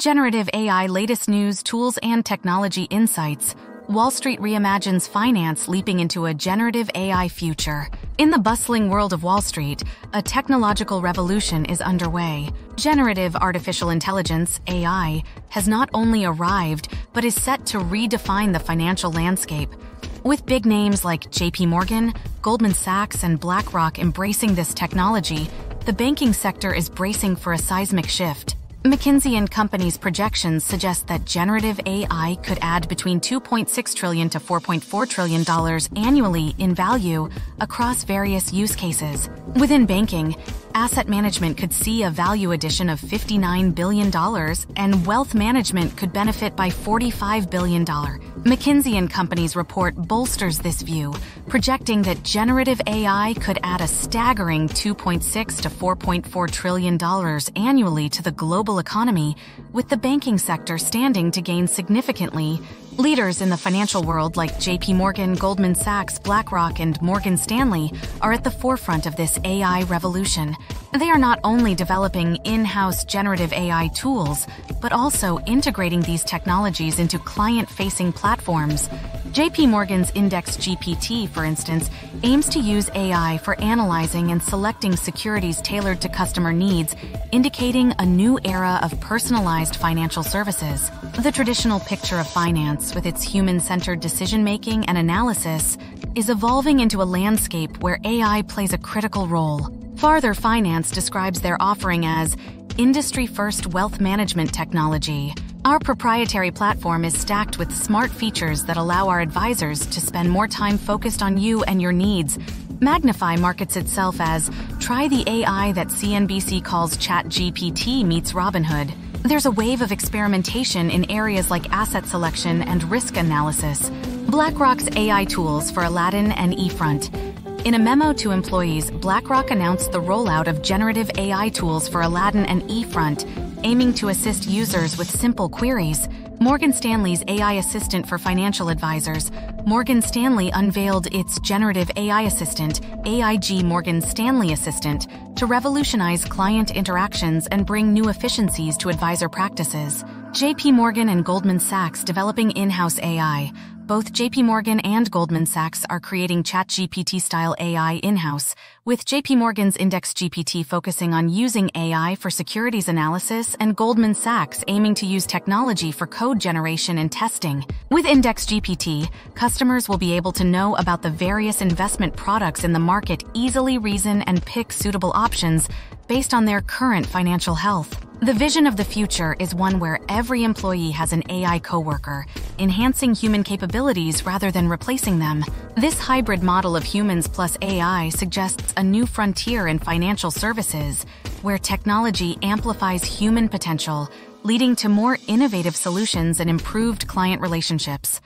Generative AI latest news, tools, and technology insights. Wall Street reimagines finance leaping into a generative AI future. In the bustling world of Wall Street, a technological revolution is underway. Generative artificial intelligence, AI, has not only arrived, but is set to redefine the financial landscape. With big names like JP Morgan, Goldman Sachs, and BlackRock embracing this technology, the banking sector is bracing for a seismic shift. McKinsey and Company's projections suggest that generative AI could add between 2.6 trillion to 4.4 trillion dollars annually in value across various use cases. Within banking, asset management could see a value addition of $59 billion and wealth management could benefit by $45 billion. McKinsey and Company's report bolsters this view, projecting that generative AI could add a staggering 2.6 to 4.4 trillion dollars annually to the global economy, with the banking sector standing to gain significantly Leaders in the financial world like JP Morgan, Goldman Sachs, BlackRock, and Morgan Stanley are at the forefront of this AI revolution. They are not only developing in-house generative AI tools, but also integrating these technologies into client-facing platforms. JP Morgan's Index GPT, for instance, aims to use AI for analyzing and selecting securities tailored to customer needs, indicating a new era of personalized financial services. The traditional picture of finance, with its human-centered decision-making and analysis, is evolving into a landscape where AI plays a critical role. Farther Finance describes their offering as industry-first wealth management technology, our proprietary platform is stacked with smart features that allow our advisors to spend more time focused on you and your needs. Magnifi markets itself as try the AI that CNBC calls ChatGPT meets Robinhood. There's a wave of experimentation in areas like asset selection and risk analysis. BlackRock's AI tools for Aladdin and eFront. In a memo to employees, BlackRock announced the rollout of generative AI tools for Aladdin and eFront aiming to assist users with simple queries. Morgan Stanley's AI assistant for financial advisors, Morgan Stanley unveiled its generative AI assistant, AIG Morgan Stanley Assistant, to revolutionize client interactions and bring new efficiencies to advisor practices. JP Morgan and Goldman Sachs developing in-house AI, both JP Morgan and Goldman Sachs are creating ChatGPT style AI in-house, with JP Morgan's Index GPT focusing on using AI for securities analysis and Goldman Sachs aiming to use technology for code generation and testing. With Index GPT, customers will be able to know about the various investment products in the market, easily reason and pick suitable options based on their current financial health. The vision of the future is one where every employee has an AI coworker, enhancing human capabilities rather than replacing them. This hybrid model of humans plus AI suggests a new frontier in financial services, where technology amplifies human potential, leading to more innovative solutions and improved client relationships.